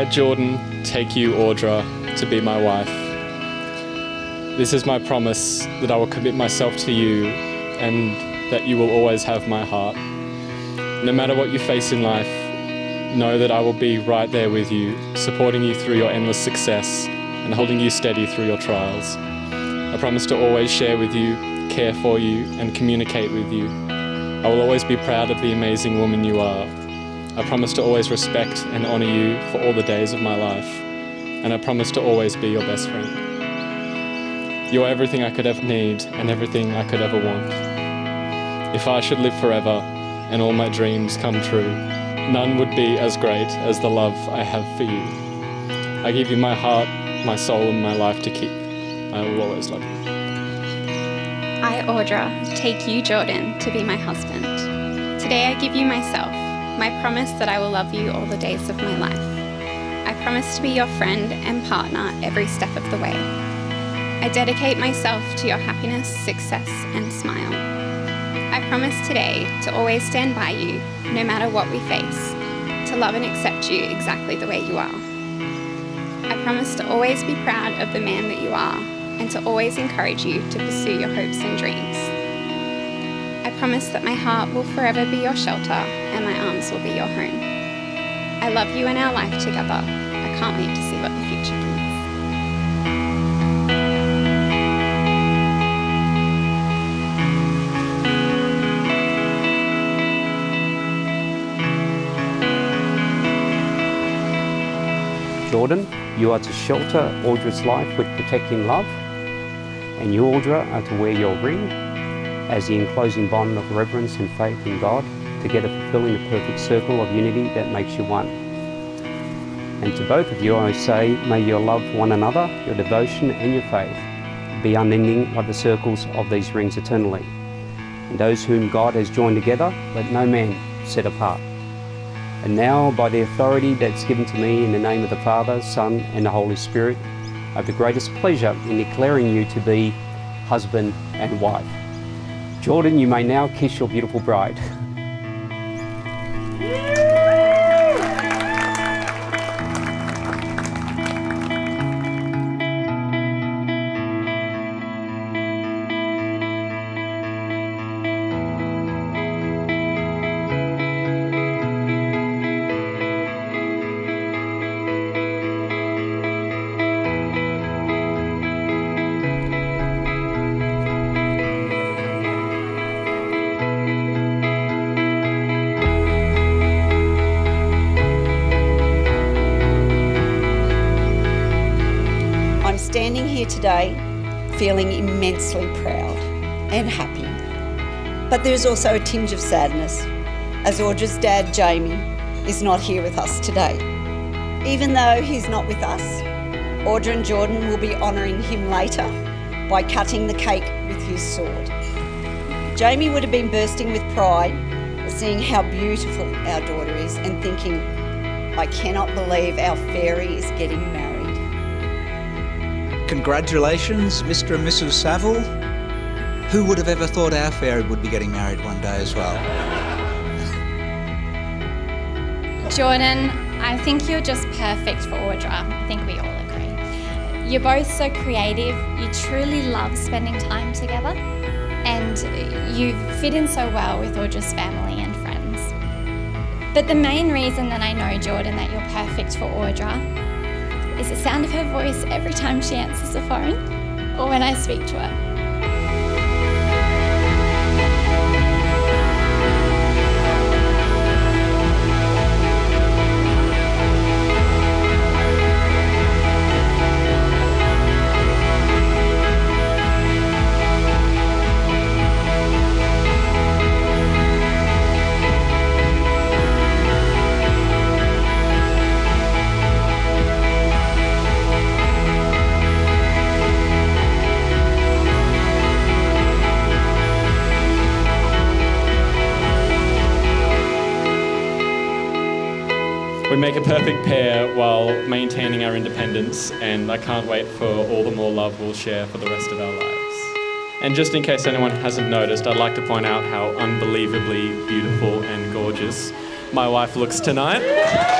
I, Jordan, take you, Audra, to be my wife. This is my promise that I will commit myself to you and that you will always have my heart. No matter what you face in life, know that I will be right there with you, supporting you through your endless success and holding you steady through your trials. I promise to always share with you, care for you, and communicate with you. I will always be proud of the amazing woman you are. I promise to always respect and honour you for all the days of my life. And I promise to always be your best friend. You are everything I could ever need and everything I could ever want. If I should live forever and all my dreams come true, none would be as great as the love I have for you. I give you my heart, my soul, and my life to keep. I will always love you. I, Audra, take you, Jordan, to be my husband. Today I give you myself, my promise that I will love you all the days of my life. I promise to be your friend and partner every step of the way. I dedicate myself to your happiness, success, and smile. I promise today to always stand by you, no matter what we face, to love and accept you exactly the way you are. I promise to always be proud of the man that you are and to always encourage you to pursue your hopes and dreams. I promise that my heart will forever be your shelter and my arms will be your home. I love you and our life together. I can't wait to see what the future brings. Jordan, you are to shelter Audra's life with protecting love, and you, Audra, are to wear your ring as the enclosing bond of reverence and faith in God, together fulfilling the perfect circle of unity that makes you one. And to both of you, I say, may your love for one another, your devotion, and your faith be unending like the circles of these rings eternally. And those whom God has joined together, let no man set apart. And now, by the authority that's given to me in the name of the Father, Son, and the Holy Spirit, I have the greatest pleasure in declaring you to be husband and wife. Jordan, you may now kiss your beautiful bride. standing here today feeling immensely proud and happy. But there's also a tinge of sadness as Audra's dad, Jamie, is not here with us today. Even though he's not with us, Audra and Jordan will be honouring him later by cutting the cake with his sword. Jamie would have been bursting with pride seeing how beautiful our daughter is and thinking, I cannot believe our fairy is getting married. Congratulations, Mr. and Mrs. Saville. Who would have ever thought our fairy would be getting married one day as well? Jordan, I think you're just perfect for Audra. I think we all agree. You're both so creative, you truly love spending time together, and you fit in so well with Audra's family and friends. But the main reason that I know, Jordan, that you're perfect for Audra is the sound of her voice every time she answers the phone or when I speak to her. We make a perfect pair while maintaining our independence, and I can't wait for all the more love we'll share for the rest of our lives. And just in case anyone hasn't noticed, I'd like to point out how unbelievably beautiful and gorgeous my wife looks tonight.